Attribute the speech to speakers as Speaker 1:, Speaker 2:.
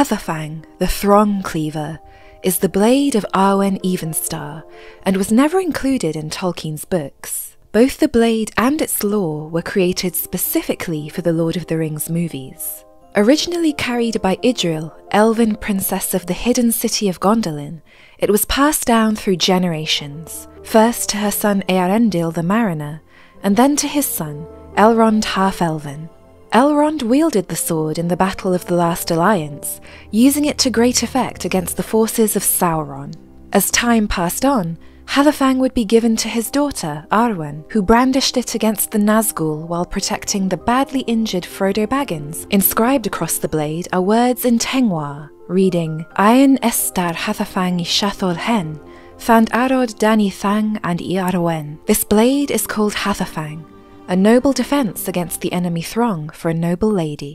Speaker 1: Hadhafang, the Throng Cleaver, is the blade of Arwen Evenstar and was never included in Tolkien's books. Both the blade and its lore were created specifically for the Lord of the Rings movies. Originally carried by Idril, elven princess of the hidden city of Gondolin, it was passed down through generations, first to her son Eärendil the Mariner, and then to his son, Elrond Half-Elven. Elrond wielded the sword in the Battle of the Last Alliance, using it to great effect against the forces of Sauron. As time passed on, Hadhafang would be given to his daughter, Arwen, who brandished it against the Nazgul while protecting the badly injured Frodo Baggins. Inscribed across the blade are words in Tengwar, reading, Ain estar Hadhafang i Shathol Hen, found Arod Dani Thang and i Arwen. This blade is called Hadhafang, a noble defense against the enemy throng for a noble lady.